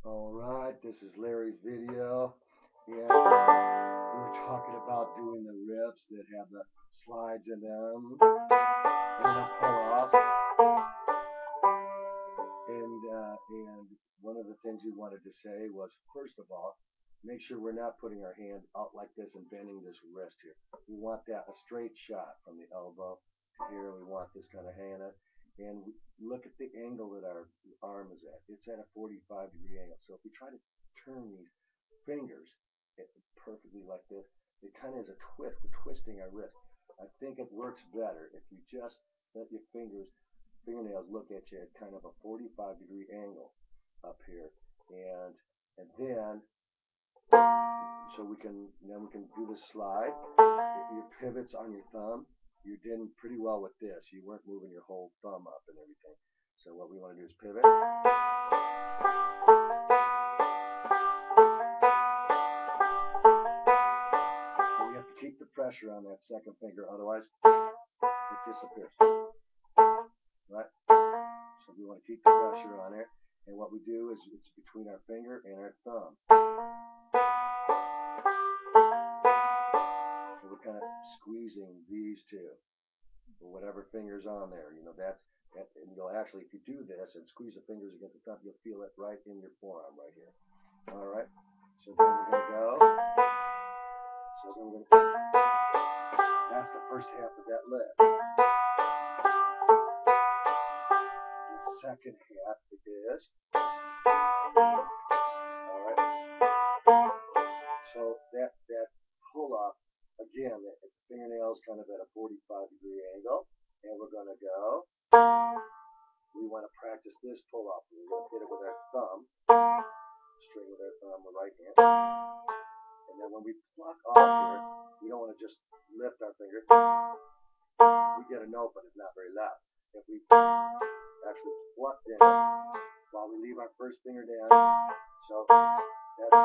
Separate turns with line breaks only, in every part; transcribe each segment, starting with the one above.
Alright, this is Larry's video. And uh, we were talking about doing the rips that have the slides in them. And the pull off. And, uh, and one of the things we wanted to say was, first of all, make sure we're not putting our hand out like this and bending this wrist here. We want that a straight shot from the elbow to here. We want this kind of hanging and look at the angle that our arm is at. It's at a 45 degree angle. So if we try to turn these fingers eh, perfectly like this, it kind of is a twist. We're twisting our wrist. I think it works better if you just let your fingers, fingernails look at you at kind of a 45 degree angle up here. And and then so we can then we can do the slide. Your pivots on your thumb you did pretty well with this. You weren't moving your whole thumb up and everything. So what we want to do is pivot. We have to keep the pressure on that second finger, otherwise it disappears. Right? So we want to keep the pressure on it. And what we do is it's between our finger and our thumb. These two, whatever fingers on there. You know, that's, that, and you'll actually, if you do this and squeeze the fingers against the thumb, you'll feel it right in your forearm right here. All right. So then we're going to go. So then we're going to, that's the first half of that lift. The second half is, all right. So that, that pull up again, the fingernails kind of at a 45 degree angle. And we're going to go. We want to practice this pull up. We're going to hit it with our thumb, straight with our thumb, the right hand. And then when we pluck off here, we don't want to just lift our finger. We get a note, but it's not very loud. If we actually pluck down while we leave our first finger down, so that's,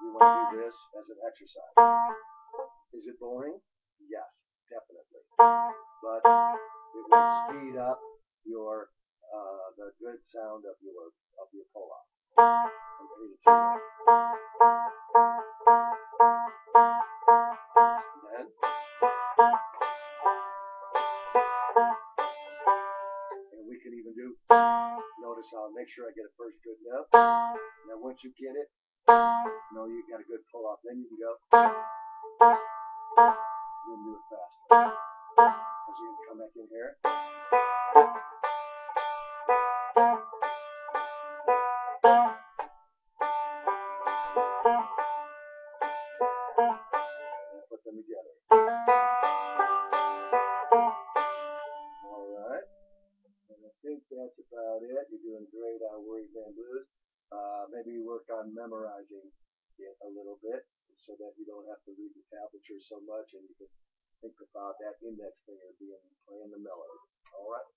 we want to do this as an exercise. Is it boring? Yes, definitely. But it will speed up your uh, the good sound of your of your pull off. Then and we can even do notice I'll make sure I get a first good note. Now once you get it, know you got a good pull off, then you can go then do it faster. Because you can come back in here. And put them together. Alright. And I think that's about it. You're doing great on Worry Blues. Uh, maybe work on memorizing it a little bit so that you don't have to read the tablature so much and you can think about that index finger being playing the melody. All right.